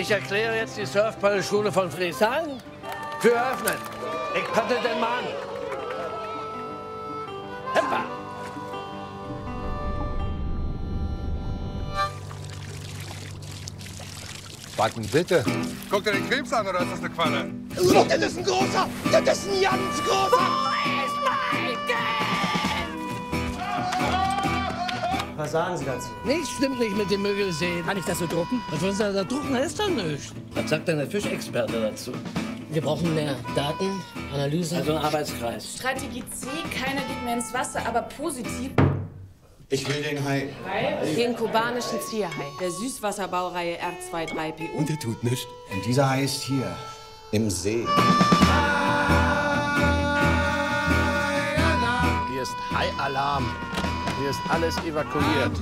Ich erkläre jetzt die Surfballschule von Friesheim für eröffnet. Ich patte den Mann. Heppa! Backen bitte. Guck dir den Krebs an, oder ist das eine Qualle? Oh, das ist ein großer! Das ist ein ganz großer! Was sagen Sie dazu? Nichts stimmt nicht mit dem Mögelsee. Kann ich das so drucken? Was wollen Sie da drucken? Das ist doch nichts. Was sagt denn der Fischexperte dazu? Wir brauchen mehr Daten, Analysen. Also ein Arbeitskreis. Strategie C, keiner geht mehr ins Wasser, aber positiv. Ich will den Hai. Den kubanischen Zierhai, der Süßwasserbaureihe R23PU. Und der tut nichts. Und dieser Hai ist hier. Im See. Hier ist High-Alarm. Hier ist alles evakuiert.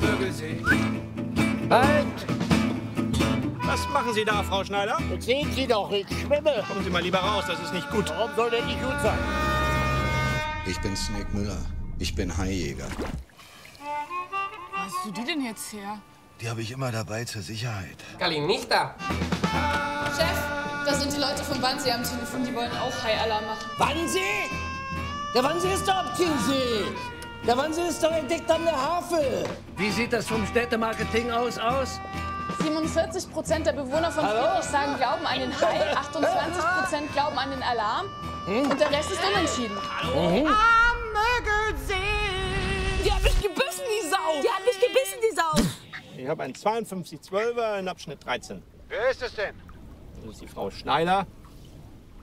Halt! Was machen Sie da, Frau Schneider? Jetzt sehen Sie doch, ich schwimme. Kommen Sie mal lieber raus, das ist nicht gut. Warum soll der nicht gut sein? Ich bin Snake Müller. Ich bin Haijäger. Wo hast du die denn jetzt her? Die habe ich immer dabei zur Sicherheit. Kalinista. Chef, da sind die Leute vom Wannsee am Telefon, die wollen auch High-Alarm machen. Wannsee? Der Wannsee ist doch am Chiemsee. Der Wannsee ist doch entdeckt an der Havel. Wie sieht das vom Städtemarketing aus aus? 47 Prozent der Bewohner von Friedrichshagen glauben an den Hai, 28 Prozent glauben an den Alarm und der Rest ist unentschieden. Die hat mich gebissen, die Sau! Die hat mich gebissen, die Sau! Ich habe einen 5212er in Abschnitt 13. Wer ist es denn? Das ist die Frau Schneider,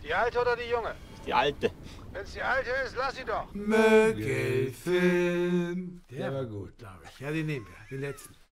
Die Alte oder die Junge? Die Alte. Wenn es die Alte ist, lass sie doch. Mögelfilm. Der war gut, glaube ich. Ja, den nehmen wir. Den letzten.